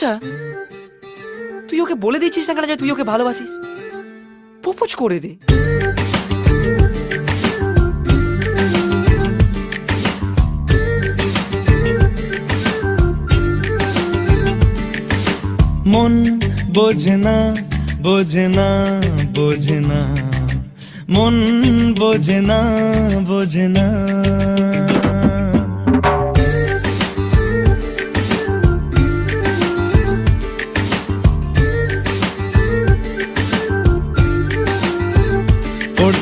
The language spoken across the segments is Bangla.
পচা তুই ওকে বলে দিচ্ছিস না কেন যে তুই ওকে ভালোবাসিস? প্রপোজ করে দে। মন বোঝে না বোঝে না বোঝে না। মন বোঝে না বোঝে না।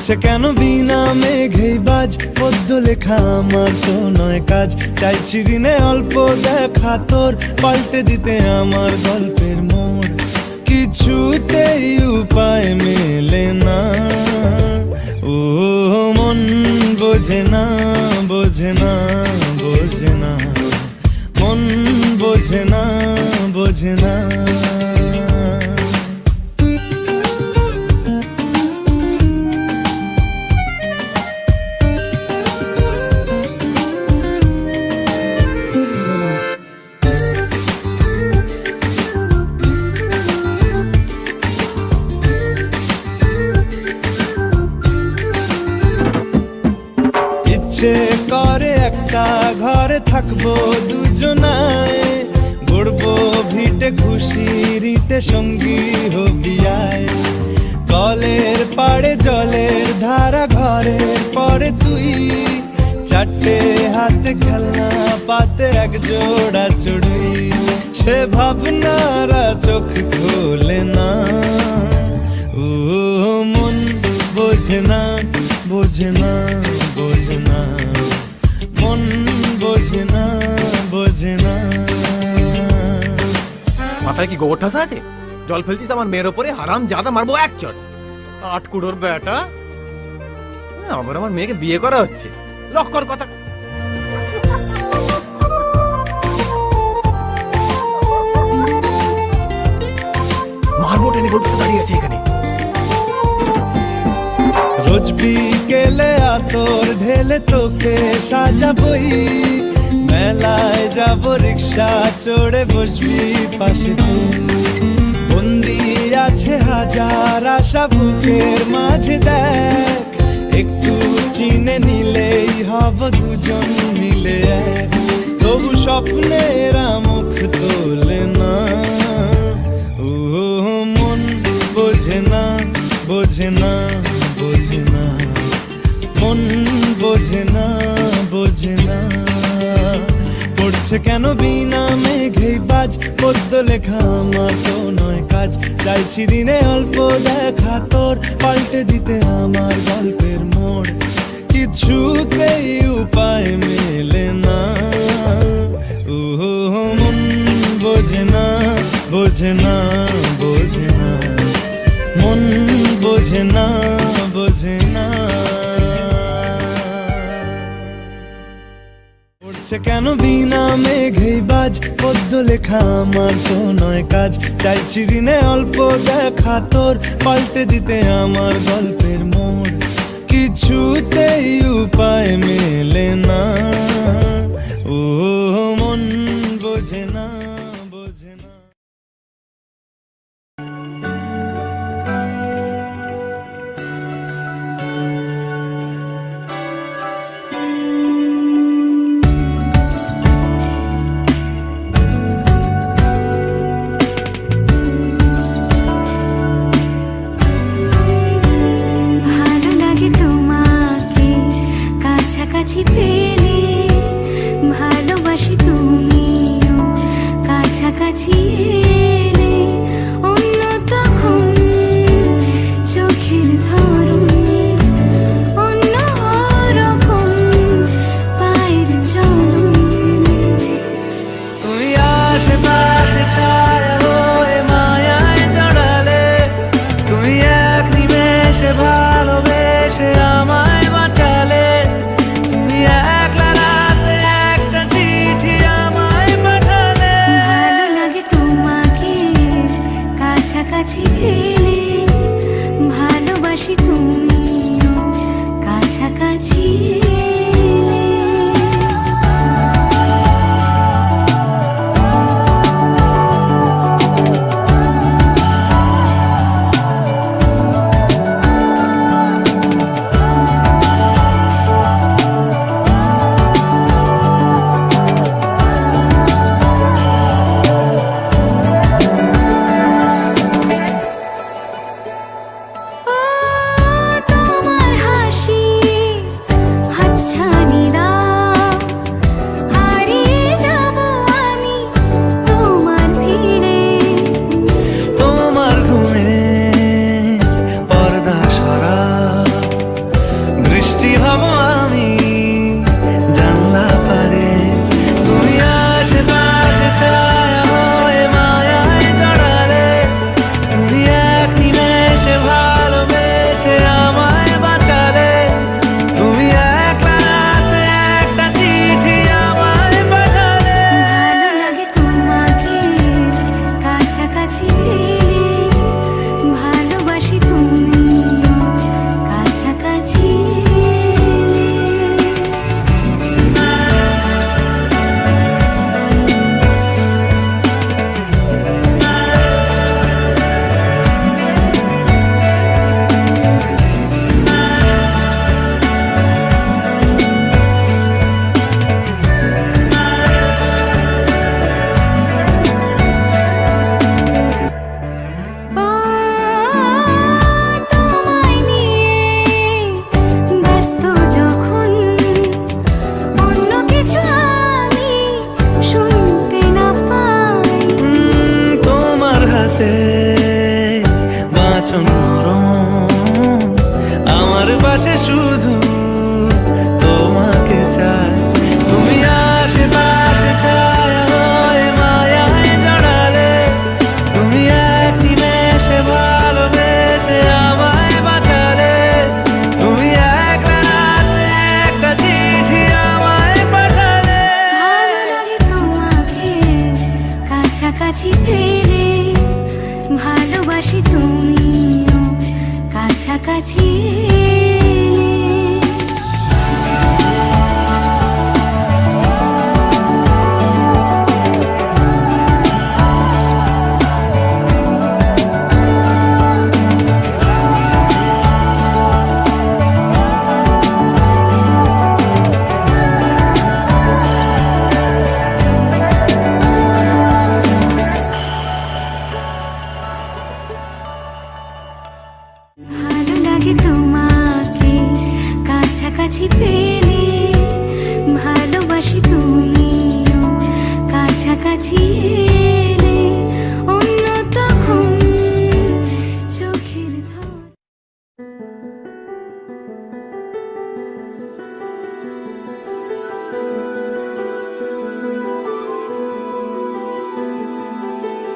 পড়ছে কেন বিনা মেঘেই বাজ? পদ্য লেখা আমার তো নয় কাজ। চাইছি দিনে অল্প দেখা তোর, পাল্টে দিতে আমার গল্পের মোড়। কিছুতেই উপায় মেলে না। ও, মন বোঝে না বোঝে না বোঝে না। মন বোঝে না বোঝে না। জোড়া চড়ুই সে ভাবনারা চোখ খোলে না। ও মন বোঝে না বোঝে না বোঝে না। মন বোঝে না বোঝে না। মাথায় কি গোবর ঠাসা আছে? জল ফেলতিস আমার মেয়ের ওপরে হারাম জাদা মারবো এক চট। আট কুড়োর বেটা আবার আমার মেয়েকে বিয়ে করা হচ্ছে। লক কথা। মারবো টেনে বলতে দাঁড়িয়ে আছে এখানে। রোজ বিকেলে আতর ঢেলে তোকে সাজাবই। মেলায় যাব, রিক্সা চড়ে বসবি পাশে বন্দি আছে হাজার আশা, বুকের মাঝে দেখ। একটু চিনে নিলেই হব, দুজন মিলে তবু স্বপ্নের মুখ তোলে না। বোঝে না বোঝে না মন বোঝে না বোঝে না পড়ছে কেন বিনা মেঘেই বাজ পদ্য লেখা আমার তো নয় কাজ। চাইছি দিনে অল্প দেখা তোর, পাল্টে দিতে আমার গল্পের মোড়। কিছুতেই উপায় মেলে না। ও মন বোঝে না বোঝে না বোঝে না পড়ছে কেন বিনা মেঘেই বাজ? পদ্য লেখা আমার তো নয় কাজ। চাইছি দিনে অল্প দেখা তোর, পাল্টে দিতে আমার গল্পের মোড়। কিছুতেই উপায় মেলে না। ও মন বোঝে না।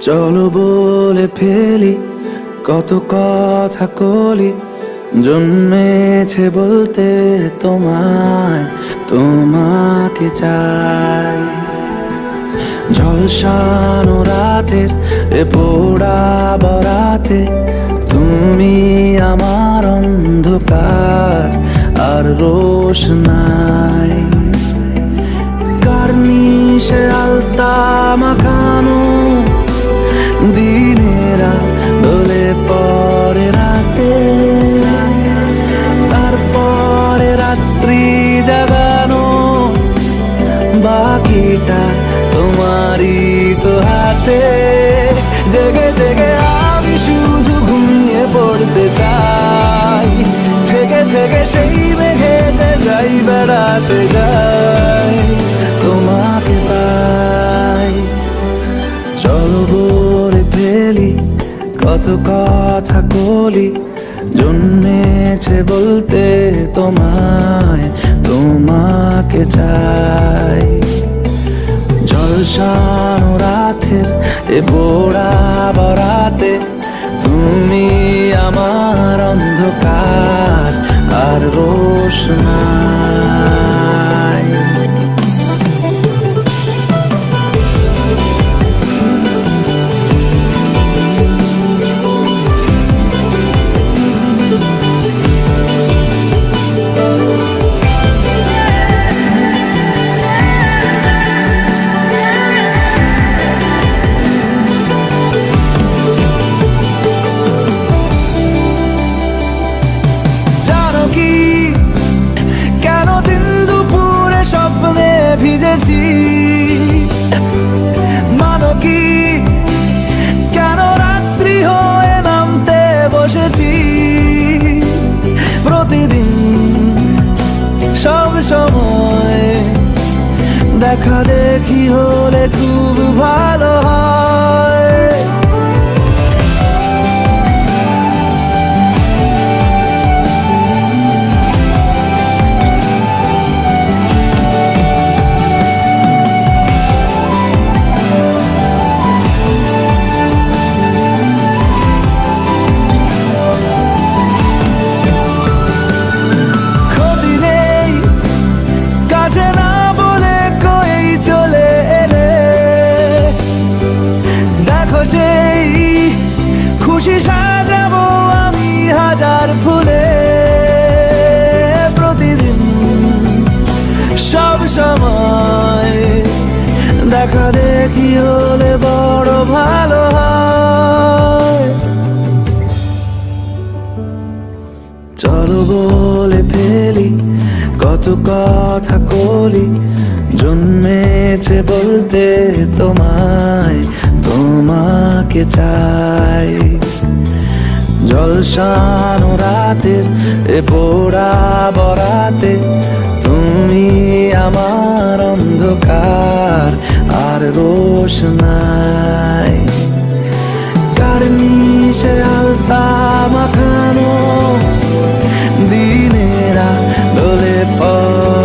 চলো বলে ফেলি, কত কথা কলি, জন্মেছে বলতে তোমায়, তোমাকে চাই। ঝলসানো রাতের এ পোড়া বরাতে, তুমি আমার অন্ধকার, আর রোশ নাই। কার্নিশে আলতা মাখানো পরে রাতে তারপরে রাত্রি জাগানো বাকিটা তোমারই তো হাতে। জেগে জেগে আমি শুধু ঘুমিয়ে পড়তে চাই। থেকে থেকে সেই মেঘেতে যাই, বেড়াতে যাই। তোমাকে পাই। চলো কত কথা কলি, জন্মেছে বলতে তোমায়, তোমাকে চাই। জলসানো রাতের এ বোড়া বরাতে, তুমি আমার অন্ধকার আর রোশনাই দেখা দেখি হলে খুব ভালো দেখা দেখি হলে বড় ভালো চলো বলে ফেলি, কত কথা কলি, জন্মেছে বলতে তোমায়, তোমাকে চাই। জলসানো রাতের এ পোড়া বরাতে, তুমি আমার অন্ধকার আর রোশনাই কার নিশে আলতা মাখানো দিনেরা ডোলে পর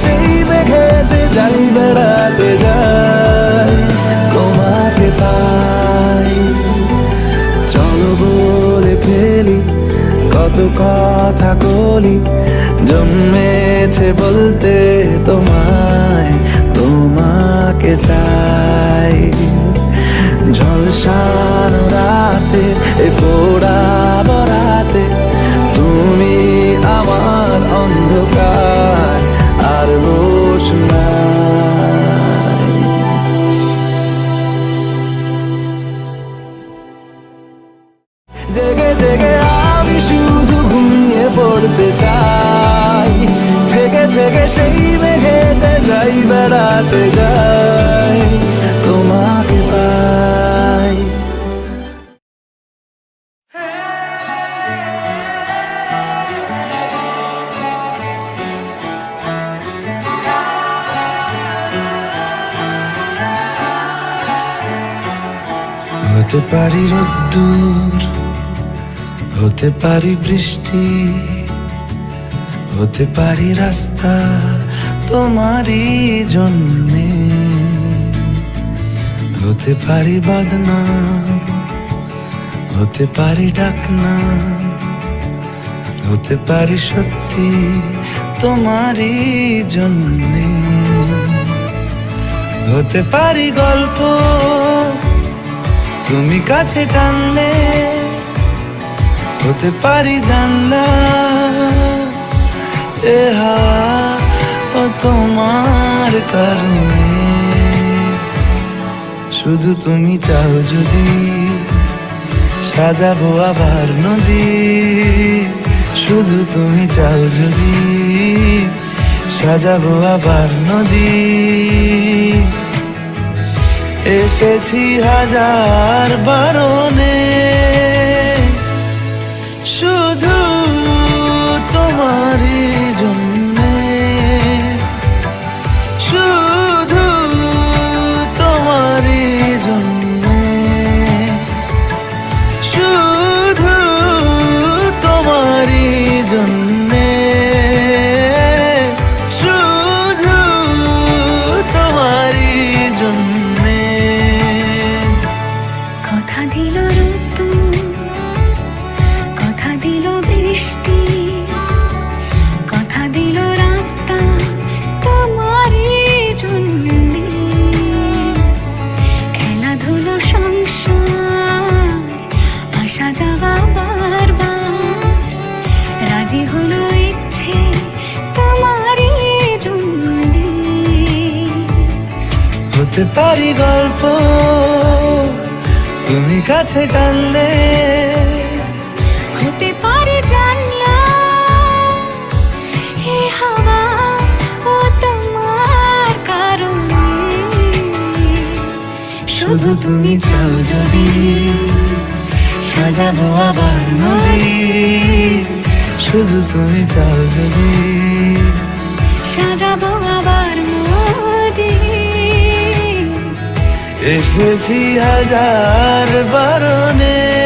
সেই মেঘেতে যাই বেড়াতে যাই তোমাকে পাই চলো বলে ফেলি কত কথা কলি জন্মেছে বলতে তোমায় তোমাকে চাই ঝলসানো রাতে পোড়া থেকে সেই মেঘেতে যাই বেড়াতে যাই তোমাকে পাই। হতে পারি রোদ্দুর হতে পারি বৃষ্টি। হতে পারি রাস্তা তোমারই জন্যে। হতে পারি বদনাম, হতে পারি ডাকনাম, হতে পারি সত্যি তোমারই জন্যে। হতে পারি গল্প তুমি কাছে টানলে, হতে পারি জানলা এ হাওয়া ও তোমার কারণে। শুধু তুমি চাও যদি সাজাবো আবার নদী। শুধু তুমি চাও যদি সাজাবো আবার নদী। এসেছি হাজার বারণে হতে পারি গল্প। তুমি কাছে টানলে হতে পারে জানলা হে হাওয়া ও তোমার কারণে। শুধু তুমি চাও যদি সাজাবো আবার নদী। শুধু তুমি চাও যদি সাজাবো আবার মোদি এসেছি হাজার বারণে।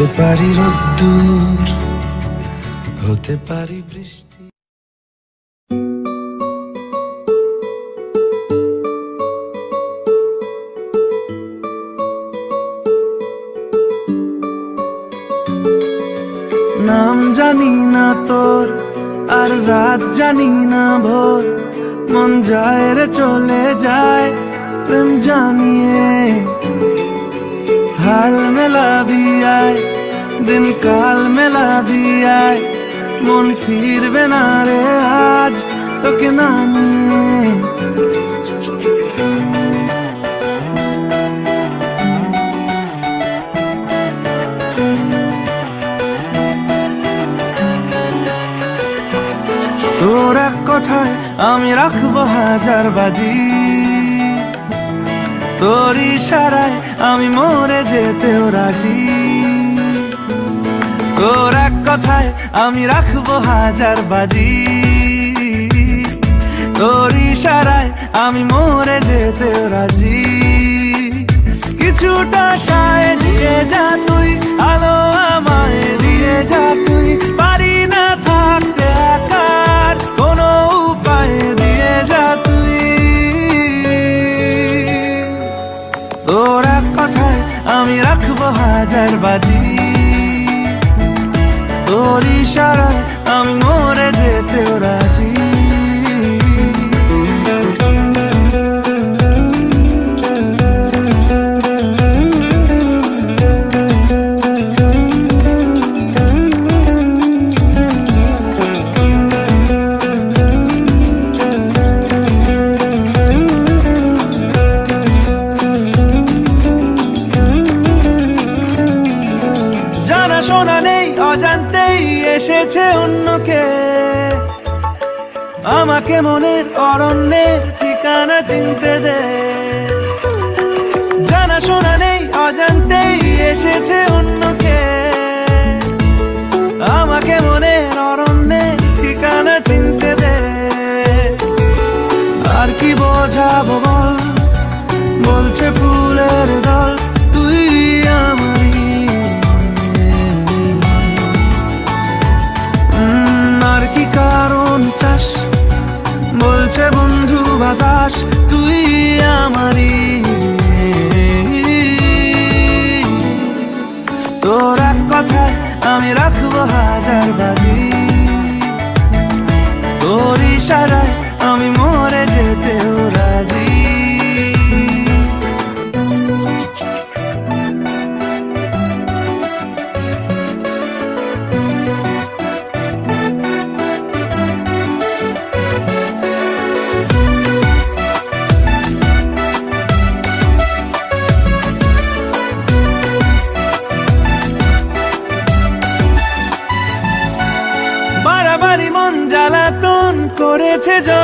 হতে পারি রোদ্দুর, হতে পারি বৃষ্টি। নাম জানি না তোর, আর রাত জানি না ভোর। মন যায় রে, চলে যায় প্রেম জানিয়ে। হাল মেলাবি আয় দিন কাল মেলাবি আয় মন ফিরবে না রে আজ তোকে না নিয়ে। তোর এক কথায় আমি রাখব হাজার বাজি। তোর ইশারায় আমি মরে যেতেও রাজি। তোর এক কথায় আমি রাখব হাজার বাজি। তোর ইশারায় আমি মরে যেতে রাজি। কিছুটা সায় দিয়ে যা তুই, আলো আমায় দিয়ে যা তুই। পারি না থাকতে আকার কোনো উপায় দিয়ে যা তুই। তোর এক কথায় আমি রাখব হাজার বাজি। তোর ইশারায় আমি মরে যেতে ওরা আমাকে মনের অরণ্যের ঠিকানা চিনতে দে।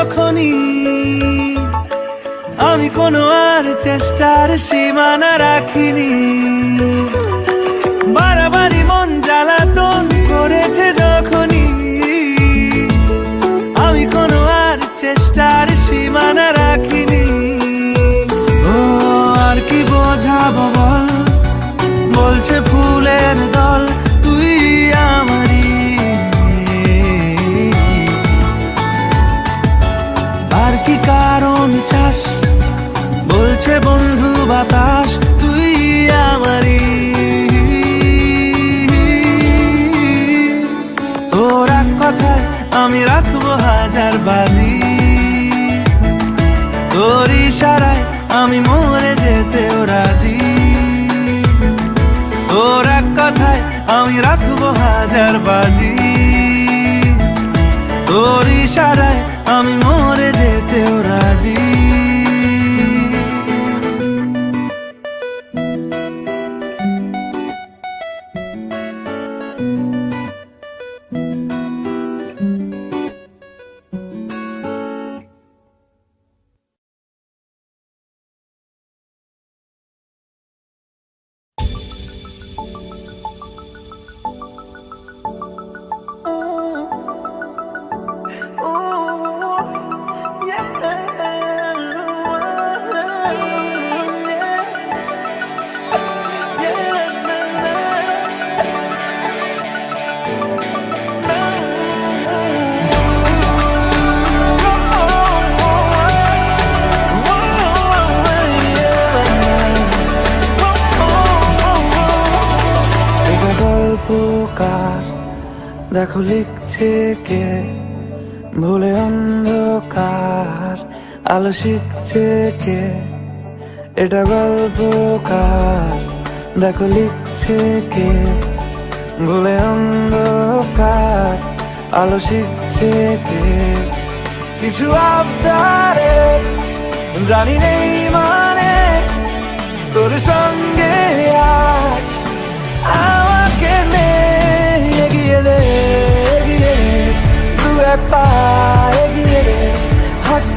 যখনই আমি কোনো আর চেষ্টার সীমানা রাখিনি। ela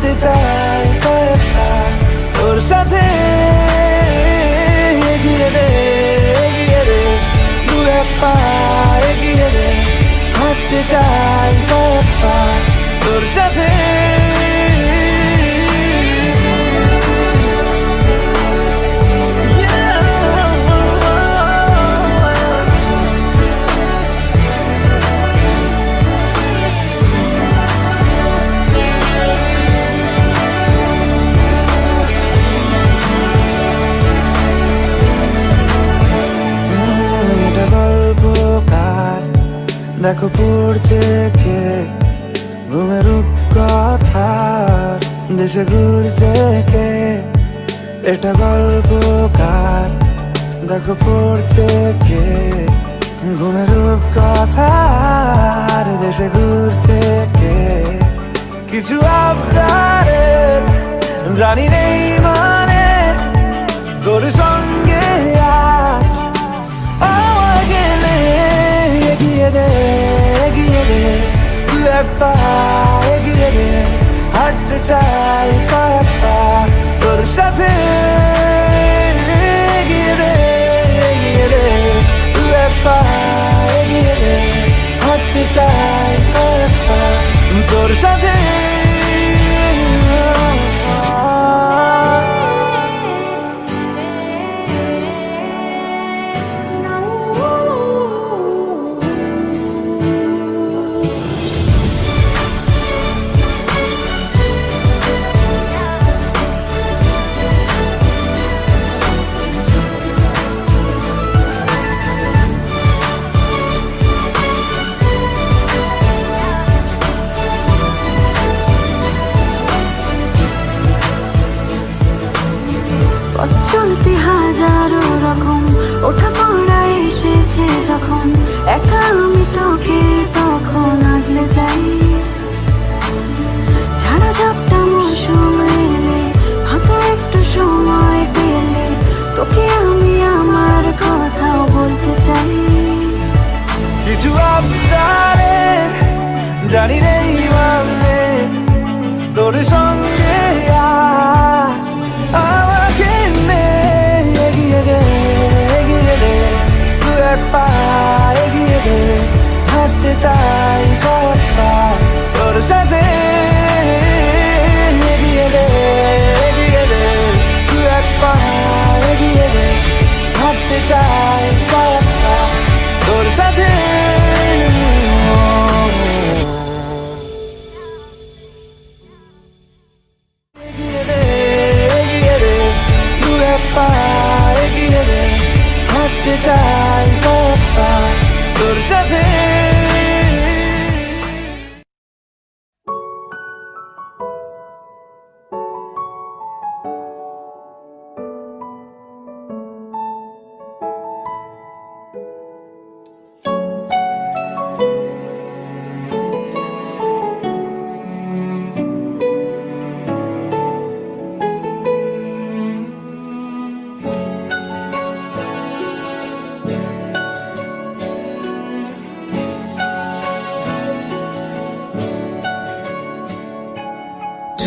করতে চাই তোর সাথে এগিয়ে রে এগিয়ে রে দু এক পা এগিয়ে রে হাঁটতে চাই কয়েক পা। দেখো পড়ছে কে ঘুমের কথার দেশে ঘুরছে কে এটা গল্প কার? দেখো পড়ছে কে ঘুমের কথার দেশে ঘুরছে কে কিছু আবদারের জানি নেই মানে তোর সঙ্গে এগিয়ে দে এগিয়ে দে তুই এক পা এগিয়ে দে হাঁটতে চাই কয়েক পা তোর সাথে এগিয়ে দে এগিয়ে দে তুই এক পা এগিয়ে দে হাঁটতে চাই কয়েক পা তোর সাথে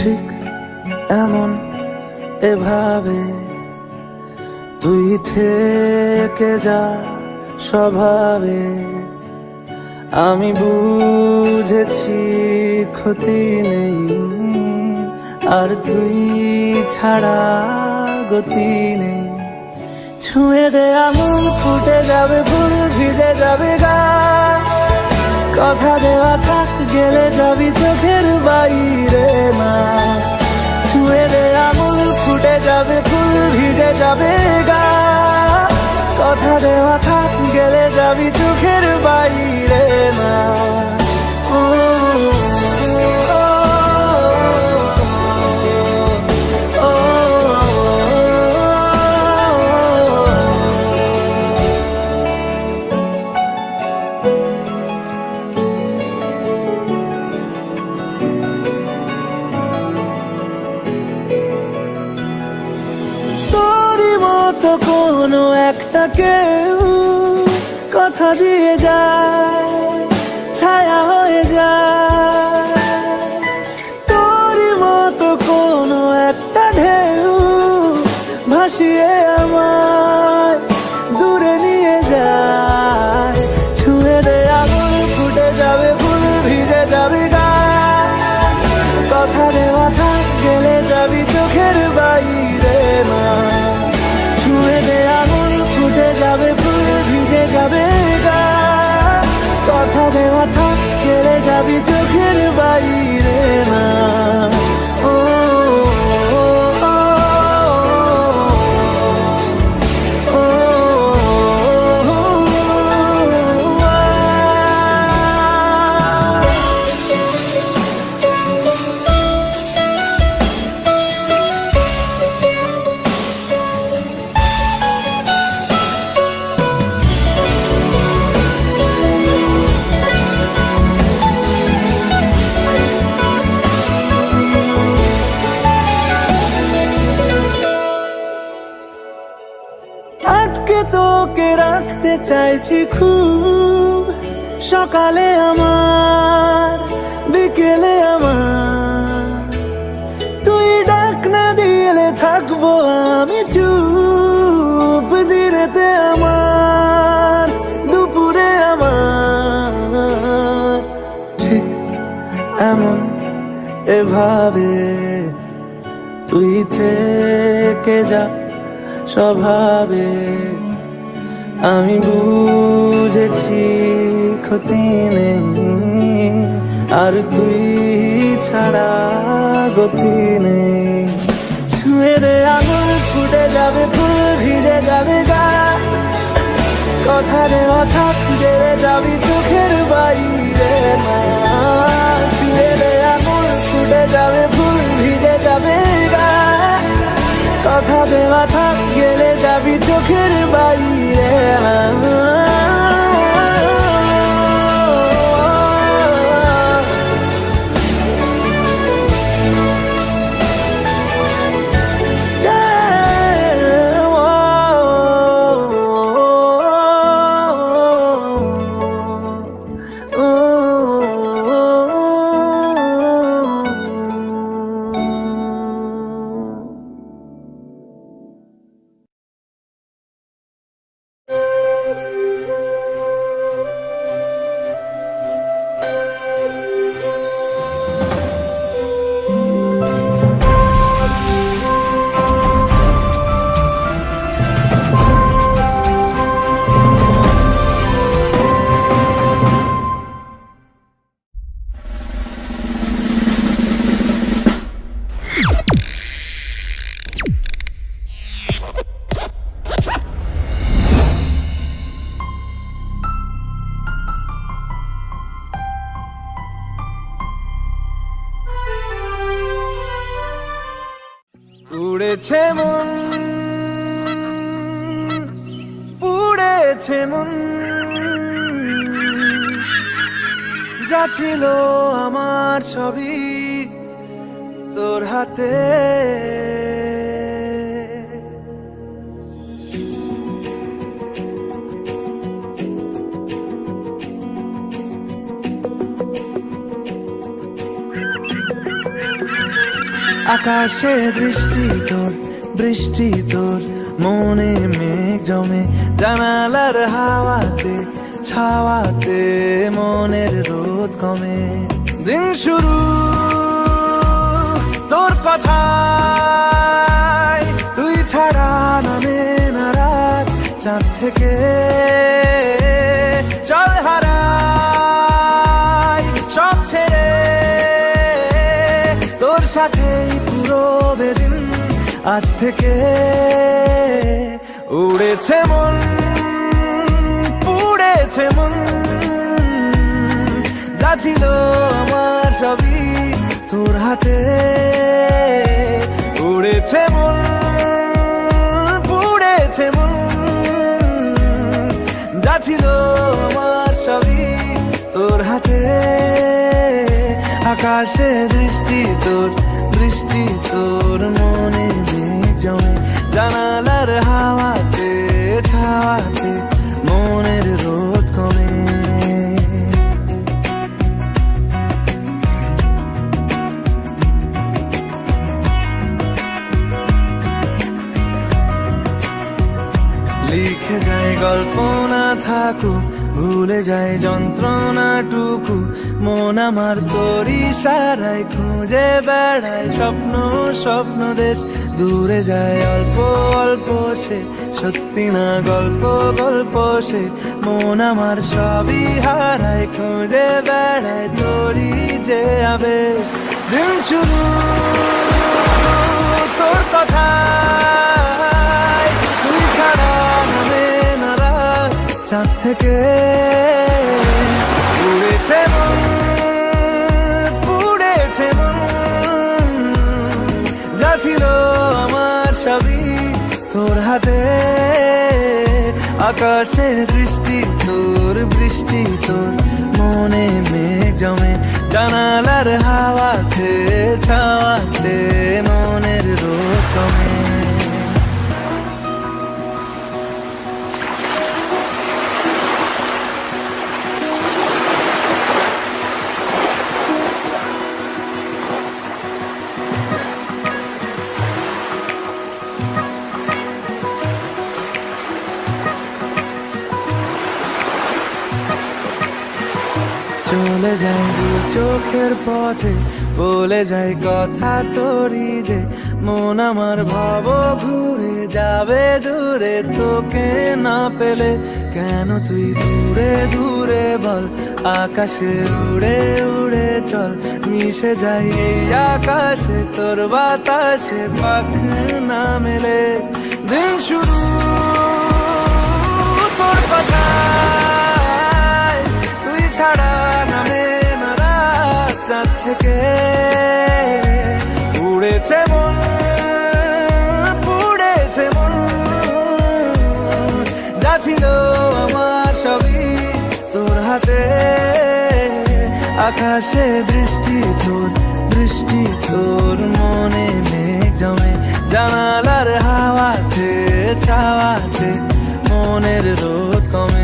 ঠিক এমন এভাবে তুই থেকে যা স্বভাবে। আমি বুঝেছি ক্ষতি নেই, আর তুই ছাড়া গতি নেই। ছুঁয়ে দে আমুল, ফুটে যাবে ফুল ভিজে যাবে গা। কথা দেওয়া থাক গেলে যাবি চোখের বাইরে মা। ছুঁয়ে দে আমুল ফুটে যাবে ফুল ভিজে যাবে গা। কথা দেওয়া থাক গেলে যাবি চোখের বাইরে ও, চাইছি খুব সকালে আমার, বিকেলে আমার। তুই ডাক না দিলে থাকব আমি চুপ দিরেতে আমার, দুপুরে আমার। ঠিক এমন এভাবে তুই থেকে যা স্বভাবে। আমি বুঝেছি ক্ষতি নেই, আর তুই ছাড়া গতি নেই। ছুঁয়ে দে আঙুল ফুটে যাবে ফুল, ভিজে যাবে গা। কথা রে কথা জেরে যাবি চোখের বাইরে ছুঁয়ে দে আঙুল ফুটে যাবে ফুল, ভিজে যাবে গা। কথা দেওয়া থাক গেলে চোখের বাইরে। আকাশে দৃষ্টি তোর, বৃষ্টি তোর, মনে মেঘ জমে জানালার হাওয়াতে, ছাওয়াতে মনের রোদ কমে। দিন শুরু, তোর কথা তুই ছাড়া নামে না রাত চাঁদ থেকে আজ থেকে উড়েছে মন, পুড়েছে মন। যা ছিল আমার সবই তোর হাতে। উড়েছে মন, পুড়েছে মন। যা ছিল আমার সবই তোর হাতে। আকাশে দৃষ্টি তোর বৃষ্টি তোর মনে জমে। জানালার হাওয়াতে ছাওয়াতে মনের রোদ কমে। লিখে যায় গল্প না থাকুক, ভুলে যায় যন্ত্রণাটুকু। মন আমার তোরই সারাই, খুঁজে বেড়ায় স্বপ্ন স্বপ্ন দেশ। দূরে যায় অল্প অল্প সে, সত্যি না গল্প গল্প সে। মন আমার সবই হারায়, খুঁজে বেড়ায় তোরই যে আবেশ। দিন শুরু, তোর কথা তুই ছাড়া নামে না রাত চাঁদ থেকে উড়েছে মন পুড়েছে মন যা ছিল আমার সবই তোর হাতে। আকাশে দৃষ্টি তোর, বৃষ্টি তোর, মনে মেঘ জমে। জানালার হাওয়াতে, ছাওয়াতে মনের রোদ কমে। যায় দু চোখের পথে, বলে যায় কথা তোরই যে, মন আমার ভাব ঘুরে যাবে দূরে, তোকে না পেলে কেন তুই দূরে দূরে বল, আকাশে উড়ে উড়ে চল, মিশে যাই আকাশে, তোর বাতাসে পাখ না মেলে। দিন শুরু, তোর কথায়, তুই ছাড়া থেকে উড়েছে মন, পুড়েছে মন। যা ছিল আমার সবই তোর হাতে। আকাশে দৃষ্টি তোর, বৃষ্টি তোর, মনে মেঘ জমে জানালার হাওয়াতে, ছাওয়াতে, মনের রোদ কমে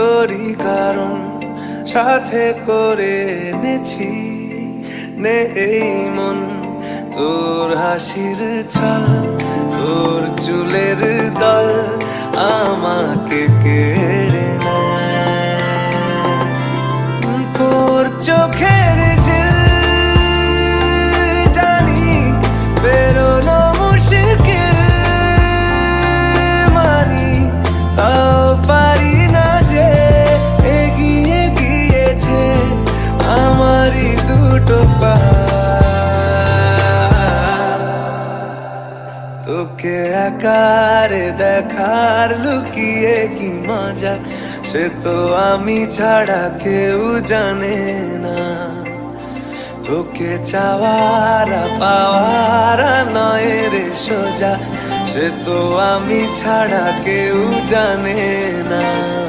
তোরই কারণ সাথে করে এনেছি। নে এই মন, তোর হাসির ছল, তোর চুলের দল আমাকে কেড়ে নেয়। তোর চোখের আকারে দেখার লুকিয়ে কি মজা? সে তো আমি ছাড়া কেউ জানে না। তোকে চাওয়ার, পাওয়ার নয় রে সোজা। সে তো আমি ছাড়া কেউ জানে না।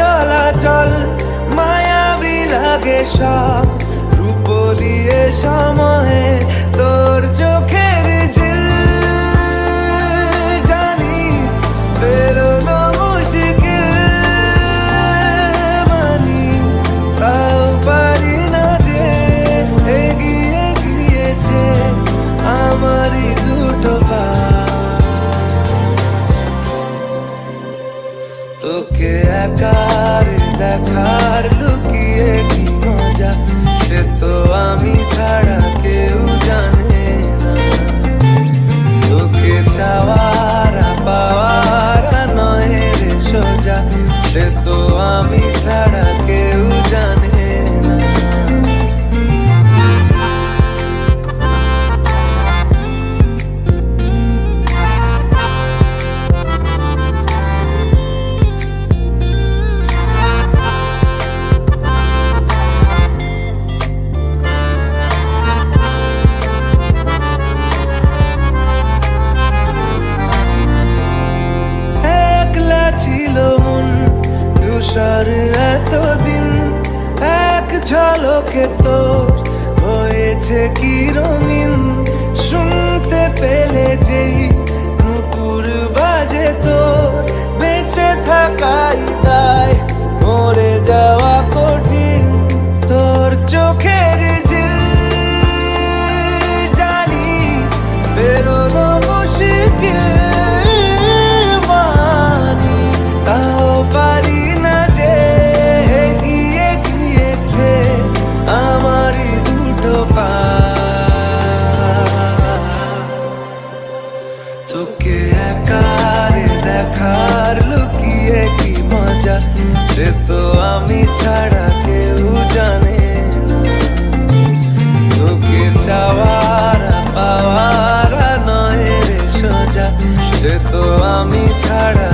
চলাচল মায়াবী লাগে সব। রূপলিয়ে সময়ে আমি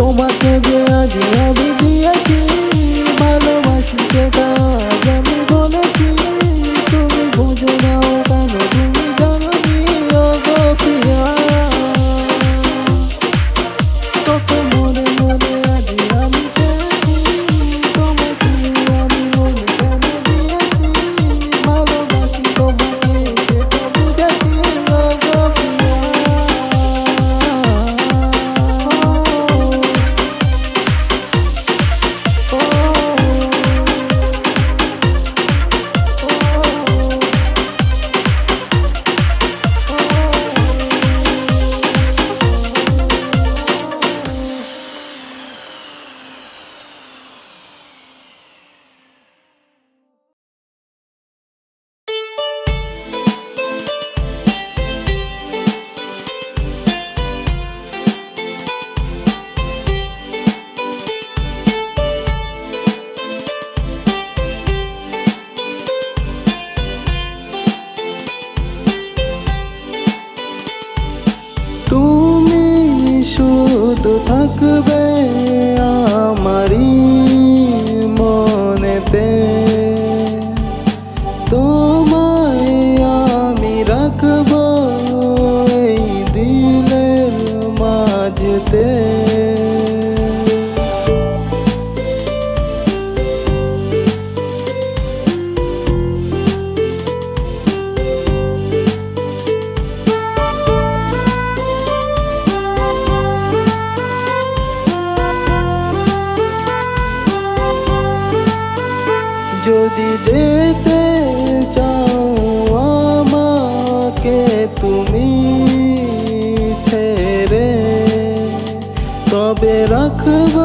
দিন তবে রাখব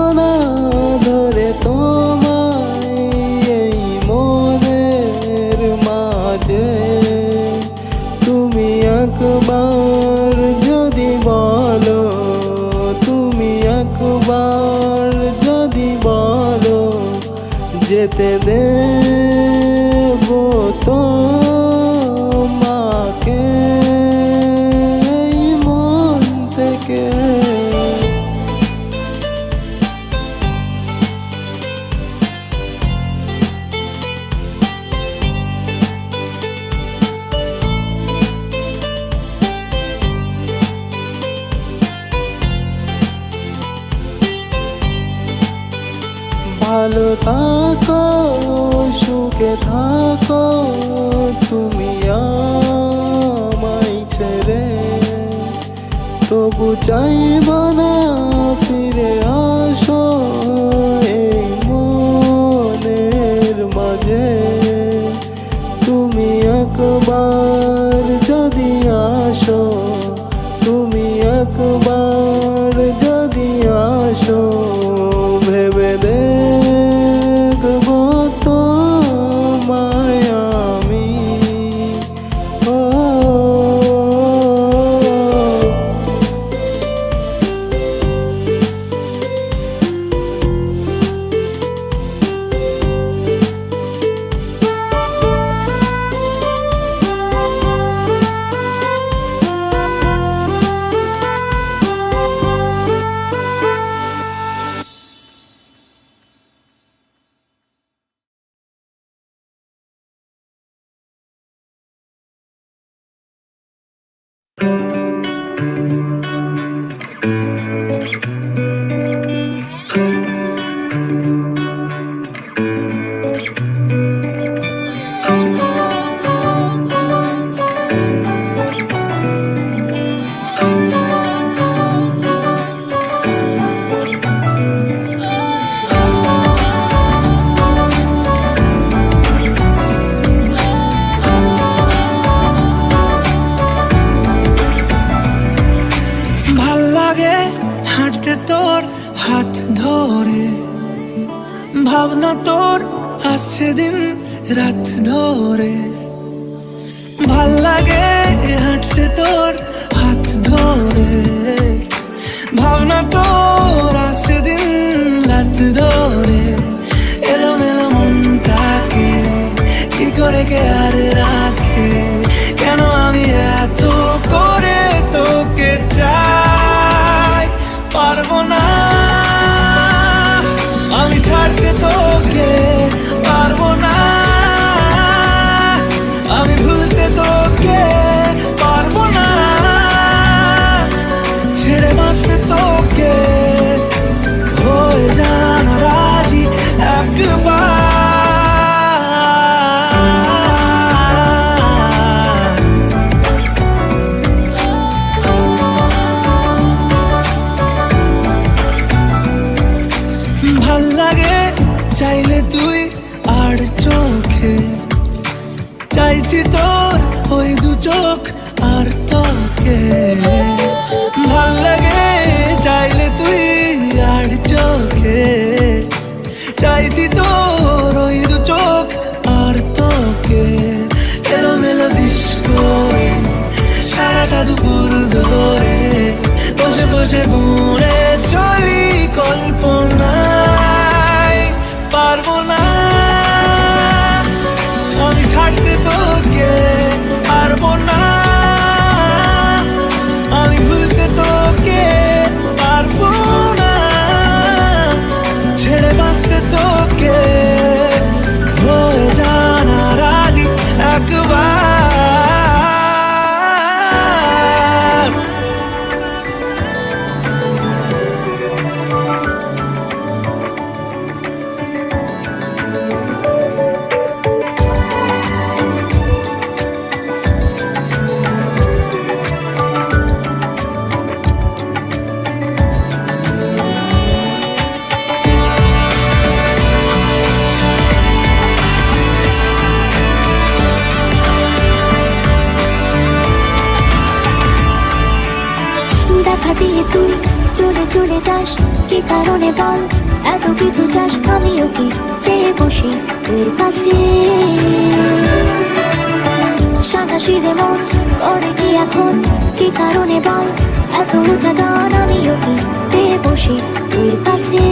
চোখে। চাইছি তোর ওই দু চোখ আর তোকে। ভালো লাগে চাইলে তুই আর চোখে। চাইছি তোর ওই দু চোখ আর তোকে। এলো মেলো দিস সারাটা দুপুর ধরে। বসে বসে বুড়ে চলি। কি কারণে বল, এত কিছু চাষ আমিও কি চেয়ে বসি তোর কাছে? সাদা সিদে মন করে কি এখন? কি কারণে বল, এত উঁচা গান আমিও কি পেয়ে বসি তোর কাছে?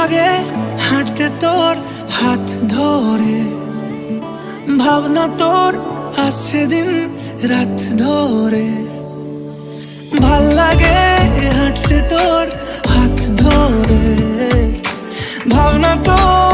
লাগে হাঁটতে তোর হাত ধরে। ভাবনা তোর আসছে দিন রাত ধরে। ভালো লাগে হাঁটতে তোর হাত ধরে। ভাবনা তোর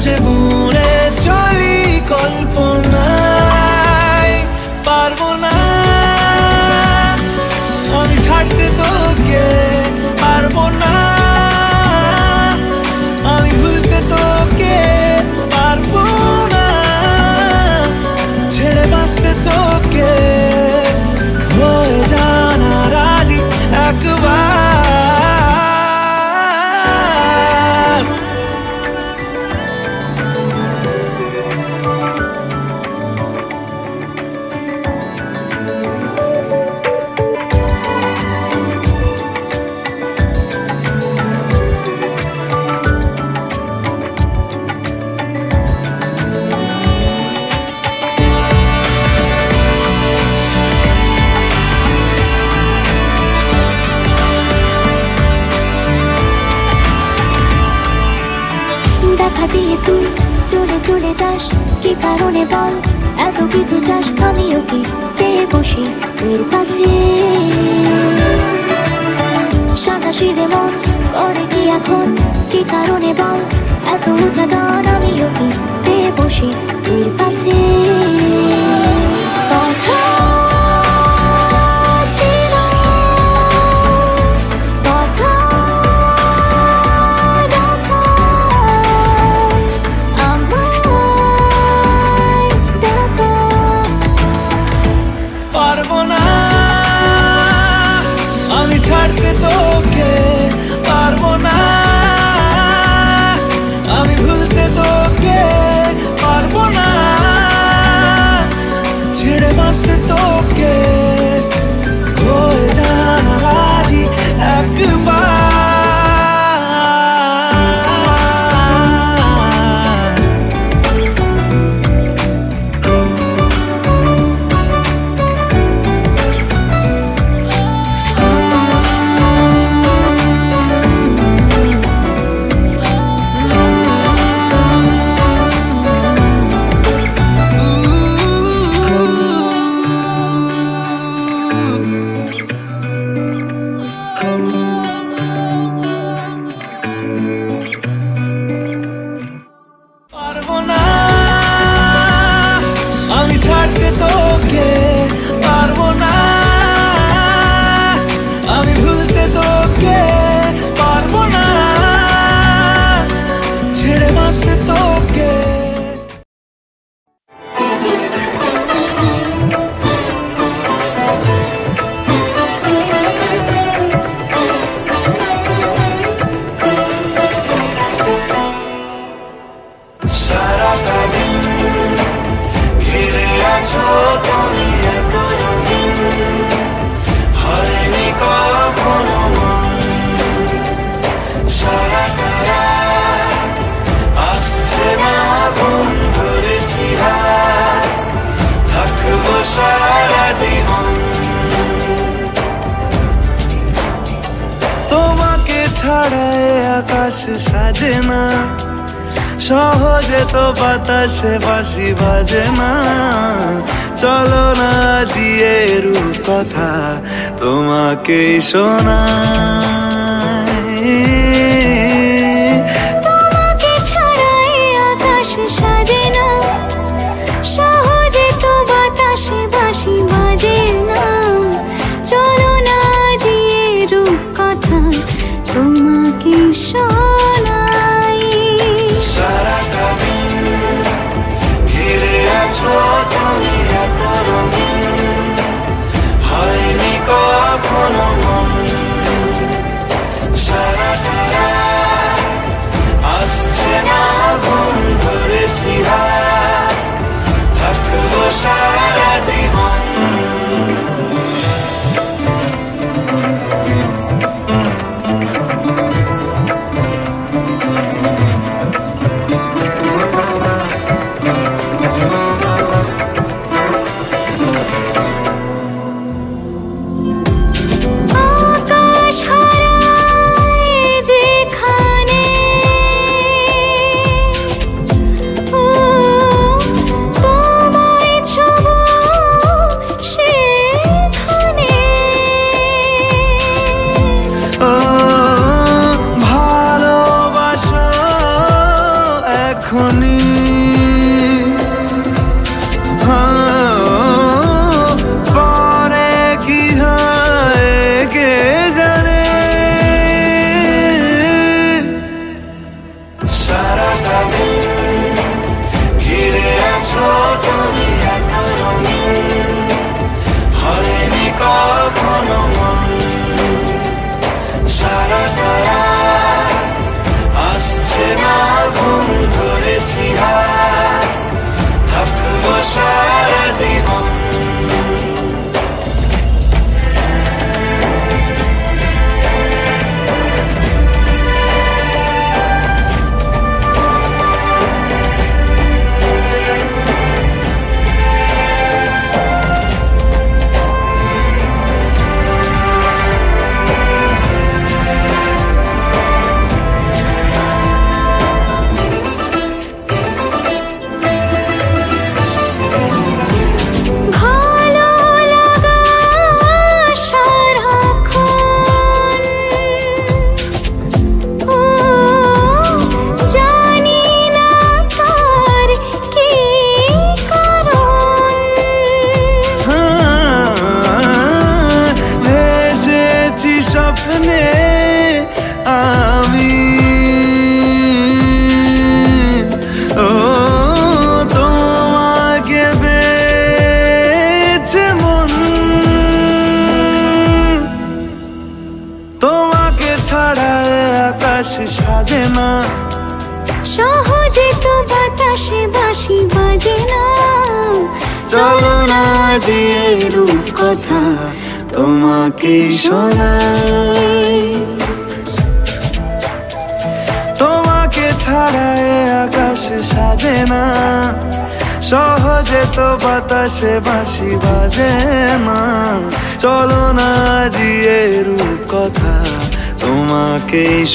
解不 corazón.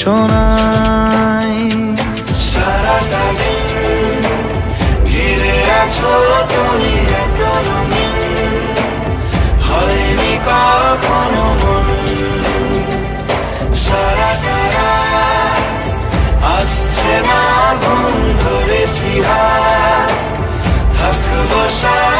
শোনায়। সারাটা দিন ঘিরে আছো তুমি এত রঙিন। হয়নি কখনো মন। সারাটা আসছে না ঘুম ধরেছি হাত। থাকব সারা